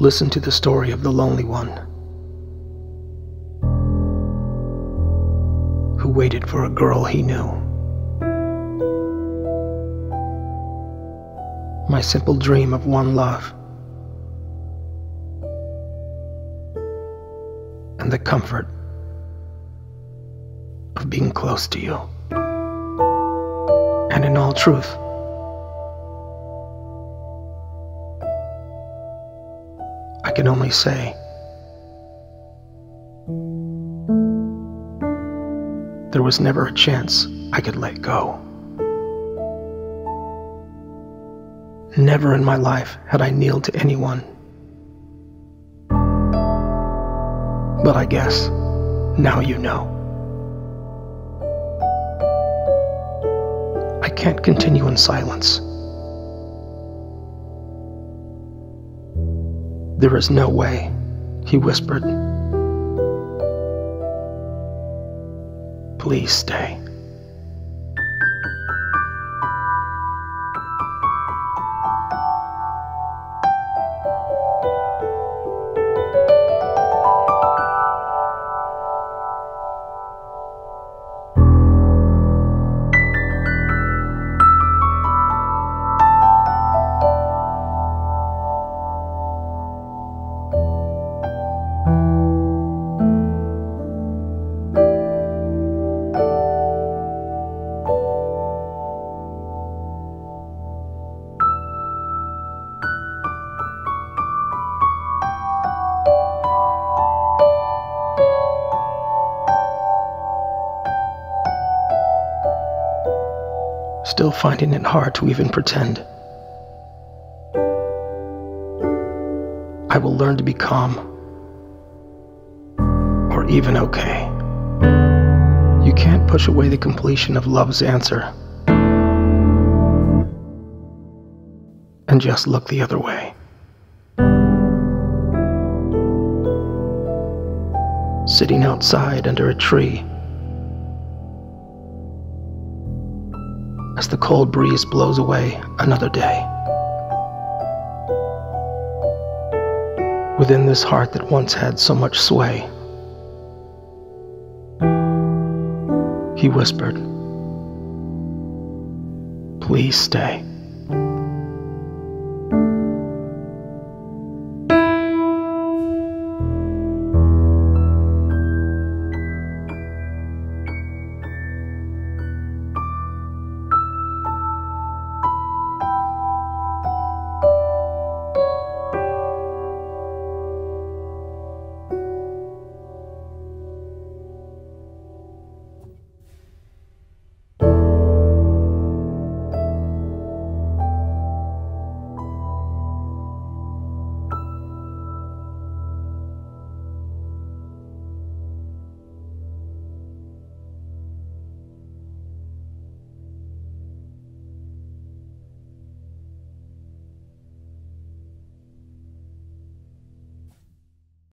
Listen to the story of the lonely one who waited for a girl he knew. My simple dream of one love and the comfort of being close to you. And in all truth, can only say there was never a chance I could let go. Never in my life had I kneeled to anyone. But I guess now you know. I can't continue in silence. There is no way, he whispered. Please stay. Still finding it hard to even pretend. I will learn to be calm, or even okay. You can't push away the completion of love's answer and just look the other way. Sitting outside under a tree as the cold breeze blows away another day. Within this heart that once had so much sway, he whispered, Please stay.